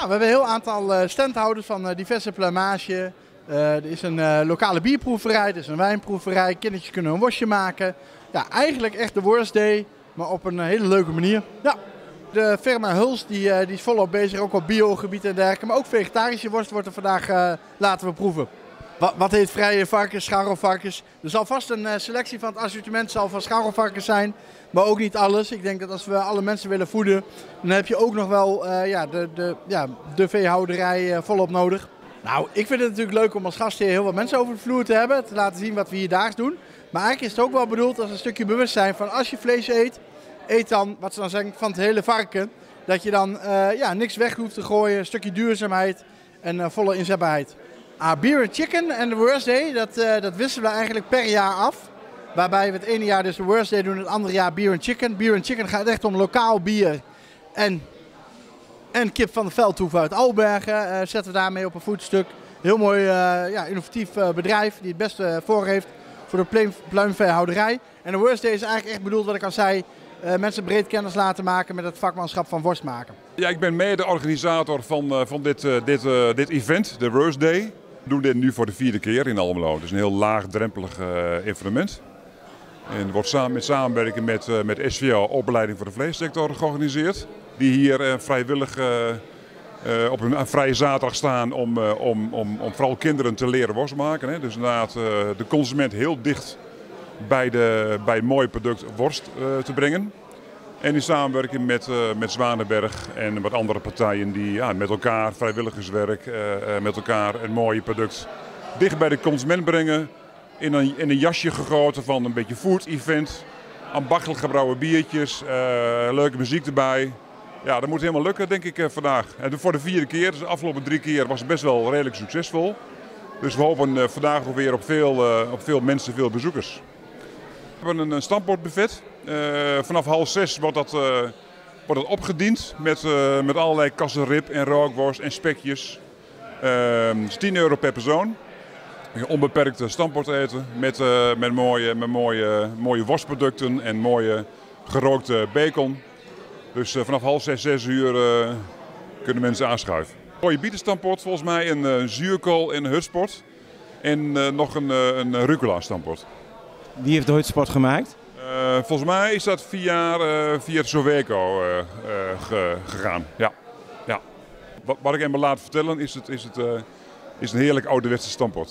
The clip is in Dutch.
Nou, we hebben een heel aantal eh, standhouders van eh, diverse plumage. Eh, er is een lokale bierproeverij, er is een wijnproeverij. Kindertjes kunnen een worstje maken. Ja, eigenlijk echt de worst day, maar op een hele leuke manier. Ja. De firma Huls die, die is volop bezig, ook op biogebied en dergelijke. Maar ook vegetarische worst wordt er vandaag laten we proeven. Wat, wat heet vrije varkens, scharrelvarkens? Er zal vast een eh, selectie van het assortiment zal van scharrelvarkens zijn. Maar ook niet alles. Ik denk dat als we alle mensen willen voeden, dan heb je ook nog wel eh, ja, de, de, ja, de veehouderij eh, volop nodig. Nou, ik vind het natuurlijk leuk om als gastheer heel wat mensen over de vloer te hebben. Te laten zien wat we hier daags doen. Maar eigenlijk is het ook wel bedoeld als een stukje bewustzijn van als je vlees eet, eet dan, wat ze dan zeggen, van het hele varken. Dat je dan ja, niks weg hoeft te gooien, een stukje duurzaamheid en volle inzetbaarheid. Ah, beer and chicken en de worst day, dat, eh, dat wisselen we eigenlijk per jaar af. Waarbij we het ene jaar dus de worst day doen, het andere jaar beer and chicken. Beer and chicken gaat echt om lokaal bier en, en kip van de Veldhoef uit Albergen. eh, zetten we daarmee op een voetstuk. Heel mooi, eh, ja, innovatief bedrijf die het beste voor heeft voor de pluim- pluimveehouderij. En de worst day is eigenlijk echt bedoeld, wat ik al zei, mensen breed kennis laten maken met het vakmanschap van worst maken. Ja, ik ben mede-organisator van, van dit, dit, dit event, de Roast Day. We doen dit nu voor de vierde keer in Almelo. Het is een heel laagdrempelig eh, evenement. En wordt samen met samenwerking met, eh, met SVO, opleiding voor de vleessector, georganiseerd. Die hier eh, vrijwillig op een, vrije zaterdag staan om, om, om, om vooral kinderen te leren worst maken. Hè. Dus inderdaad de consument heel dicht bij, de, bij het mooie product worst te brengen. En in samenwerking met, eh, met Zwanenberg en wat andere partijen die ja, met elkaar vrijwilligerswerk, eh, eh, met elkaar een mooi product dicht bij de consument brengen. In een, in een jasje gegoten van een beetje food event. Ambachtelijk gebrouwen biertjes, leuke muziek erbij. Ja, dat moet helemaal lukken denk ik vandaag. En voor de vierde keer, dus de afgelopen drie keer was het best wel redelijk succesvol. Dus we hopen vandaag ook weer op veel, op veel mensen, veel bezoekers. We hebben een stampotbuffet. Eh vanaf half zes wordt dat, eh, wordt dat opgediend met, eh, met allerlei kassen rib en rookworst en spekjes. Ehm, Het is 10 euro per persoon. Je onbeperkte stampot eten met, met, mooie, met mooie, mooie worstproducten en mooie gerookte bacon. Dus vanaf half zes, zes uur kunnen mensen aanschuiven. Mooie bietenstampot volgens mij, een zuurkool en hutspot. En nog een, eh, een rucola stampot. Wie heeft de Hutspot gemaakt? Eh, volgens mij is dat via, eh, via eh, ge- gegaan. Ja. Ja. Wat, wat ik hem laten vertellen is het, is het is een heerlijk ouderwetse stampot.